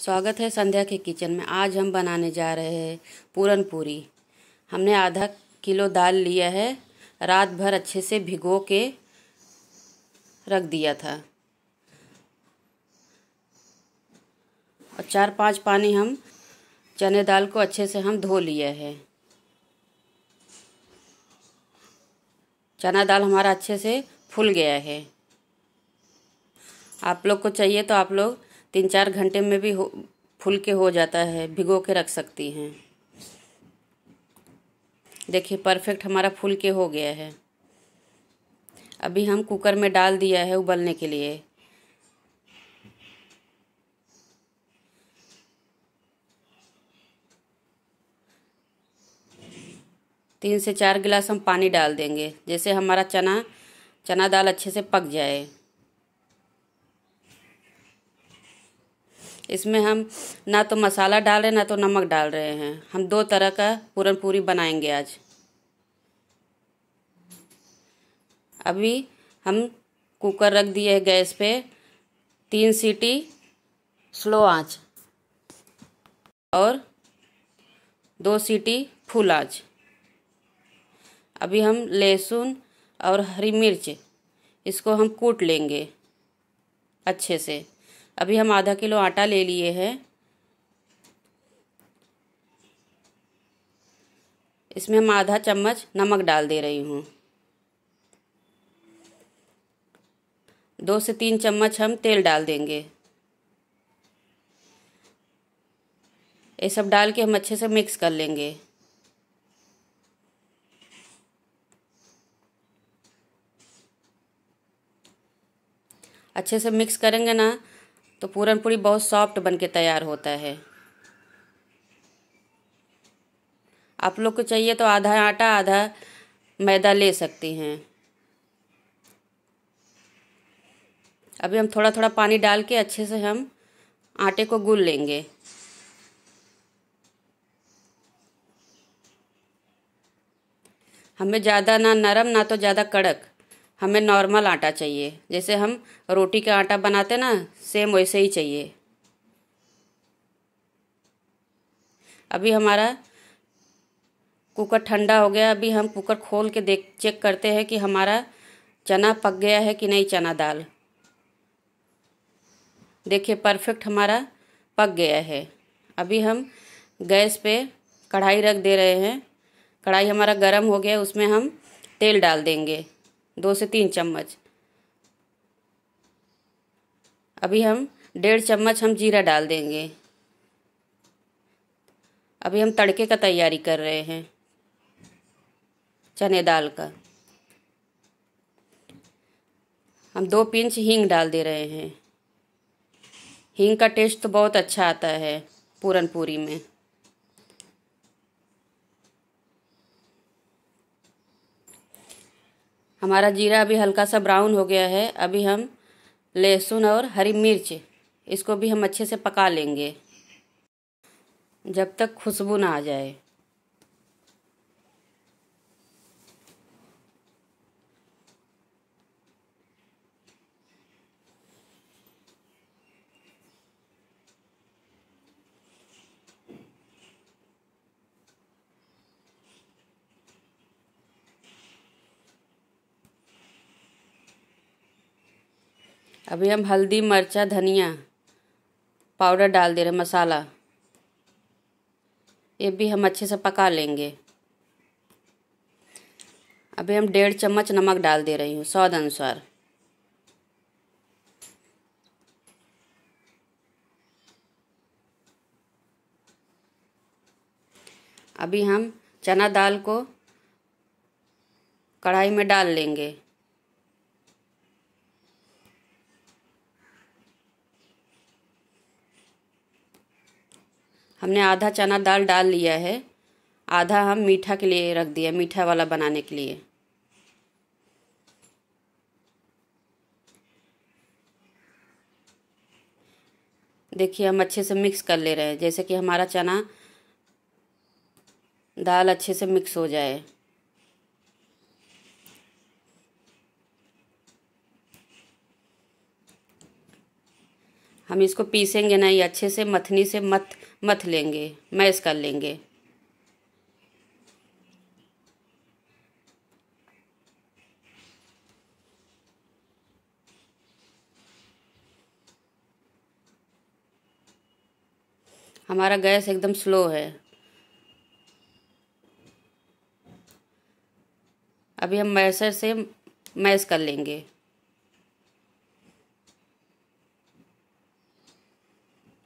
स्वागत है संध्या के किचन में। आज हम बनाने जा रहे हैं पूरन पूरी। हमने आधा किलो दाल लिया है। रात भर अच्छे से भिगो के रख दिया था। और चार पाँच पानी हम चने दाल को अच्छे से हम धो लिए है। चना दाल हमारा अच्छे से फूल गया है। आप लोग को चाहिए तो आप लोग तीन चार घंटे में भी हो, फुल के हो जाता है, भिगो के रख सकती हैं। देखिए परफेक्ट हमारा फुल के हो गया है। अभी हम कुकर में डाल दिया है उबलने के लिए। तीन से चार गिलास हम पानी डाल देंगे, जैसे हमारा चना चना दाल अच्छे से पक जाए। इसमें हम ना तो मसाला डाल रहे ना तो नमक डाल रहे हैं। हम दो तरह का पूरन पूरी बनाएँगे आज। अभी हम कुकर रख दिए है गैस पे। तीन सीटी स्लो आँच। और दो सीटी फुल आँच। अभी हम लहसुन और हरी मिर्च, इसको हम कूट लेंगे अच्छे से। अभी हम आधा किलो आटा ले लिए हैं। इसमें हम आधा चम्मच नमक डाल दे रही हूँ। दो से तीन चम्मच हम तेल डाल देंगे। ये सब डाल के हम अच्छे से मिक्स कर लेंगे। अच्छे से मिक्स करेंगे ना तो पूरन पूरी बहुत सॉफ्ट बन के तैयार होता है। आप लोग को चाहिए तो आधा आटा, आधा मैदा ले सकती हैं। अभी हम थोड़ा थोड़ा पानी डाल के अच्छे से हम आटे को गूल लेंगे। हमें ज़्यादा ना नरम, ना तो ज़्यादा कड़क। हमें नॉर्मल आटा चाहिए। जैसे हम रोटी का आटा बनाते ना सेम वैसे ही चाहिए। अभी हमारा कुकर ठंडा हो गया, अभी हम कुकर खोल के देख चेक करते हैं कि हमारा चना पक गया है कि नहीं चना दाल। देखिए परफेक्ट हमारा पक गया है। अभी हम गैस पे कढ़ाई रख दे रहे हैं। कढ़ाई हमारा गर्म हो गया, उसमें हम तेल डाल देंगे। दो से तीन चम्मच। अभी हम डेढ़ चम्मच हम जीरा डाल देंगे। अभी हम तड़के का तैयारी कर रहे हैं चने दाल का। हम दो पिंच हींग डाल दे रहे हैं। हींग का टेस्ट तो बहुत अच्छा आता है पूरन पूरी में। हमारा जीरा अभी हल्का सा ब्राउन हो गया है। अभी हम लहसुन और हरी मिर्च, इसको भी हम अच्छे से पका लेंगे, जब तक खुशबू ना आ जाए। अभी हम हल्दी, मिर्चा, धनिया, पाउडर डाल दे रहे मसाला। ये भी हम अच्छे से पका लेंगे। अभी हम डेढ़ चम्मच नमक डाल दे रही हूँ, स्वाद अनुसार। अभी हम चना दाल को कढ़ाई में डाल लेंगे। हमने आधा चना दाल डाल लिया है। आधा हम मीठा के लिए रख दिया, मीठा वाला बनाने के लिए। देखिए, हम अच्छे से मिक्स कर ले रहे हैं। जैसे कि हमारा चना दाल अच्छे से मिक्स हो जाए। हम इसको पीसेंगे ना ये अच्छे से, मथनी से मथ मथ लेंगे मैश कर लेंगे। हमारा गैस एकदम स्लो है। अभी हम मैसर से मैश कर लेंगे।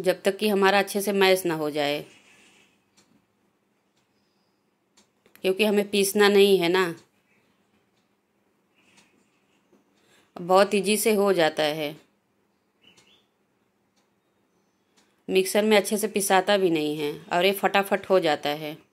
जब तक कि हमारा अच्छे से मैश ना हो जाए। क्योंकि हमें पीसना नहीं है ना। बहुत ईजी से हो जाता है। मिक्सर में अच्छे से पिसाता भी नहीं है और ये फटाफट हो जाता है।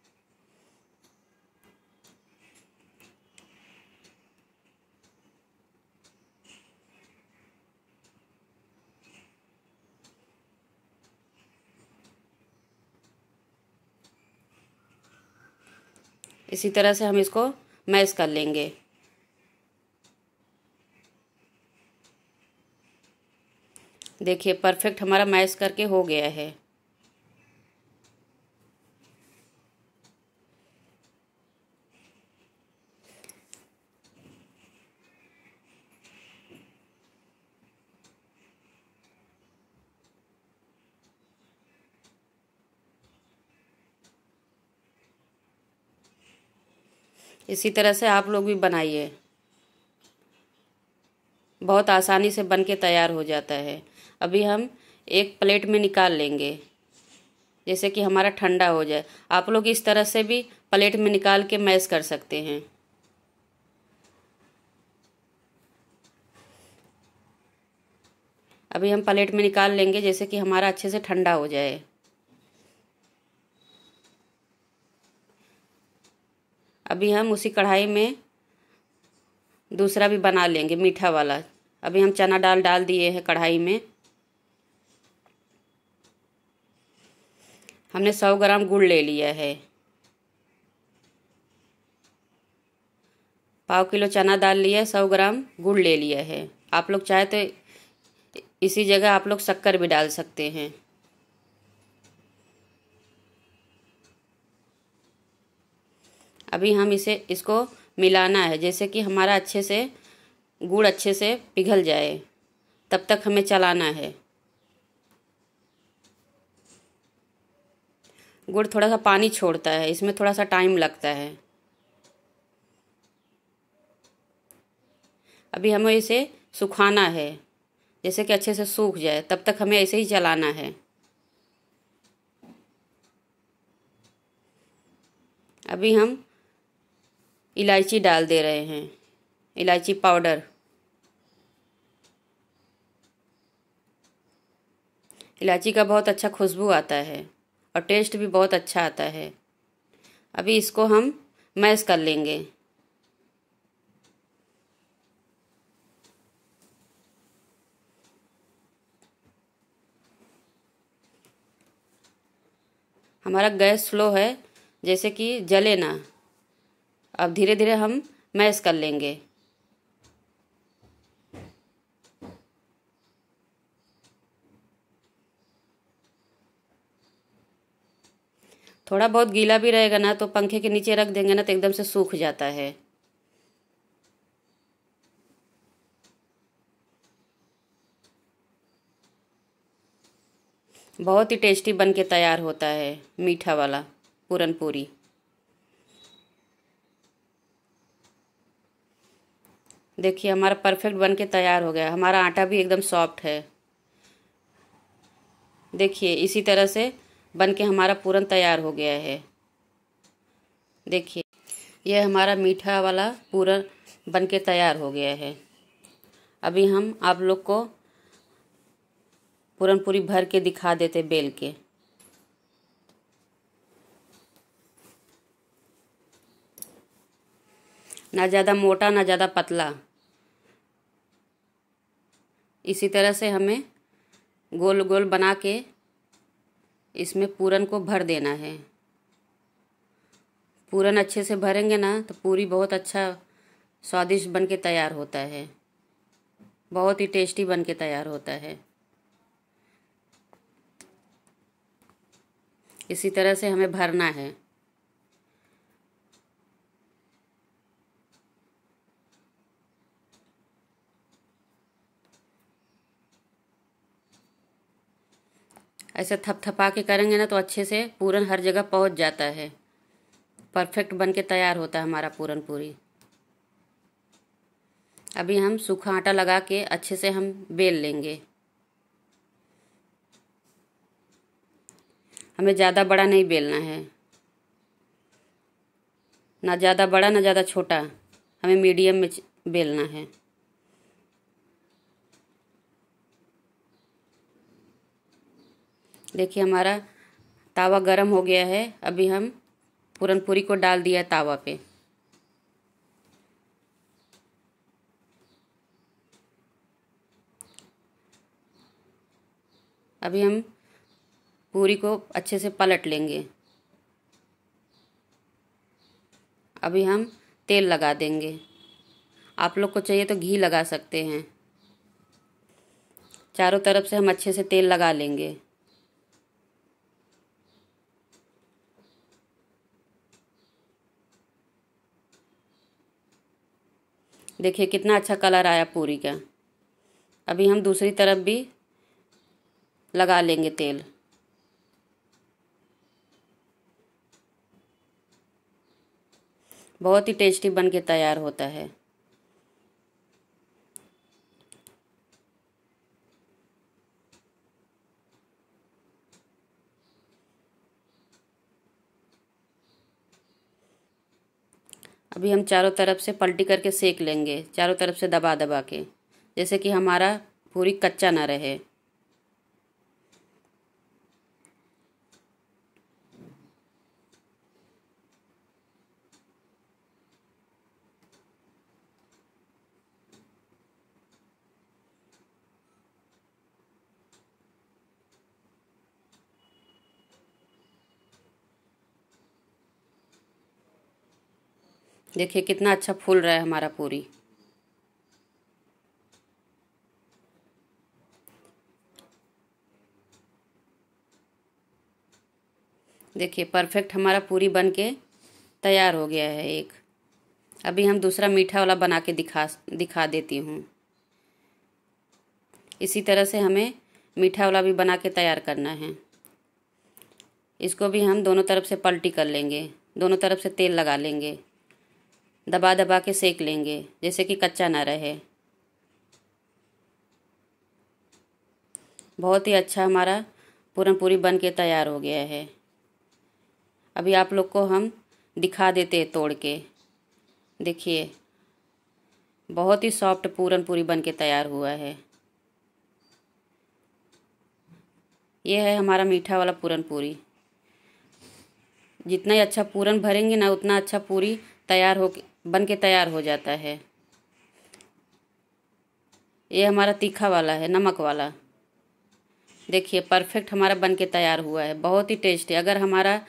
इसी तरह से हम इसको मैश कर लेंगे। देखिए परफेक्ट हमारा मैश करके हो गया है। इसी तरह से आप लोग भी बनाइए। बहुत आसानी से बन के तैयार हो जाता है। अभी हम एक प्लेट में निकाल लेंगे, जैसे कि हमारा ठंडा हो जाए। आप लोग इस तरह से भी प्लेट में निकाल के मैश कर सकते हैं। अभी हम प्लेट में निकाल लेंगे, जैसे कि हमारा अच्छे से ठंडा हो जाए। अभी हम उसी कढ़ाई में दूसरा भी बना लेंगे, मीठा वाला। अभी हम चना दाल डाल दिए हैं कढ़ाई में। हमने सौ ग्राम गुड़ ले लिया है। पाव किलो चना दाल लिया है सौ ग्राम गुड़ ले लिया है। आप लोग चाहे तो इसी जगह आप लोग शक्कर भी डाल सकते हैं। अभी हम इसे, इसको मिलाना है, जैसे कि हमारा अच्छे से, गुड़ अच्छे से पिघल जाए, तब तक हमें चलाना है। गुड़ थोड़ा सा पानी छोड़ता है, इसमें थोड़ा सा टाइम लगता है। अभी हमें इसे सुखाना है, जैसे कि अच्छे से सूख जाए, तब तक हमें ऐसे ही चलाना है। अभी हम इलायची डाल दे रहे हैं। इलायची पाउडर। इलायची का बहुत अच्छा खुशबू आता है और टेस्ट भी बहुत अच्छा आता है। अभी इसको हम मैश कर लेंगे। हमारा गैस स्लो है, जैसे कि जले ना। अब धीरे धीरे हम मैश कर लेंगे। थोड़ा बहुत गीला भी रहेगा ना तो पंखे के नीचे रख देंगे ना तो एकदम से सूख जाता है। बहुत ही टेस्टी बन के तैयार होता है मीठा वाला पूरन पूरी देखिए, हमारा परफेक्ट बन के तैयार हो गया। हमारा आटा भी एकदम सॉफ्ट है। देखिए, इसी तरह से बन के हमारा पूरन तैयार हो गया है। देखिए, यह हमारा मीठा वाला पूरन बन के तैयार हो गया है। अभी हम आप लोग को पूरन पूरी भर के दिखा देते बेल के। ना ज़्यादा मोटा, ना ज़्यादा पतला। इसी तरह से हमें गोल गोल बना के इसमें पूरन को भर देना है। पूरन अच्छे से भरेंगे ना तो पूरी बहुत अच्छा स्वादिष्ट बन के तैयार होता है। बहुत ही टेस्टी बन के तैयार होता है। इसी तरह से हमें भरना है। ऐसे थपथपा के करेंगे ना तो अच्छे से पूरन हर जगह पहुँच जाता है। परफेक्ट बन के तैयार होता है हमारा पूरन पूरी। अभी हम सूखा आटा लगा के अच्छे से हम बेल लेंगे। हमें ज़्यादा बड़ा नहीं बेलना है। ना ज़्यादा बड़ा, ना ज़्यादा छोटा। हमें मीडियम में बेलना है। देखिए हमारा तावा गरम हो गया है। अभी हम पूरन पूरी को डाल दिया तावा पे। अभी हम पूरी को अच्छे से पलट लेंगे। अभी हम तेल लगा देंगे। आप लोग को चाहिए तो घी लगा सकते हैं। चारों तरफ़ से हम अच्छे से तेल लगा लेंगे। देखिए, कितना अच्छा कलर आया पूरी का। अभी हम दूसरी तरफ़ भी लगा लेंगे तेल। बहुत ही टेस्टी बन के तैयार होता है। अभी हम चारों तरफ़ से पलटी करके सेक लेंगे, चारों तरफ़ से दबा दबा के, जैसे कि हमारा पूरी कच्चा ना रहे। देखिए, कितना अच्छा फूल रहा है हमारा पूरी। देखिए, परफेक्ट हमारा पूरी बन के तैयार हो गया है एक। अभी हम दूसरा मीठा वाला बना के दिखा दिखा देती हूँ। इसी तरह से हमें मीठा वाला भी बना के तैयार करना है। इसको भी हम दोनों तरफ़ से पलटी कर लेंगे, दोनों तरफ़ से तेल लगा लेंगे। दबा दबा के सेक लेंगे, जैसे कि कच्चा ना रहे। बहुत ही अच्छा हमारा पूरन पूरी बन के तैयार हो गया है। अभी आप लोग को हम दिखा देते हैं तोड़ के। देखिए, बहुत ही सॉफ्ट पूरन पूरी बन के तैयार हुआ है। ये है हमारा मीठा वाला पूरन पूरी जितना ही अच्छा पूरन भरेंगे ना, उतना अच्छा पूरी तैयार हो बन के तैयार हो जाता है। ये हमारा तीखा वाला है, नमक वाला। देखिए, परफेक्ट हमारा बन के तैयार हुआ है। बहुत ही टेस्टी। अगर हमारा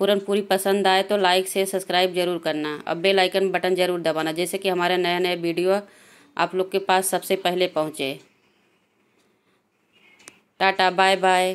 पूरन पूरी पसंद आए तो लाइक से सब्सक्राइब ज़रूर करना। और बेल आइकन बटन ज़रूर दबाना, जैसे कि हमारे नए नए वीडियो आप लोग के पास सबसे पहले पहुँचे। Tata bye bye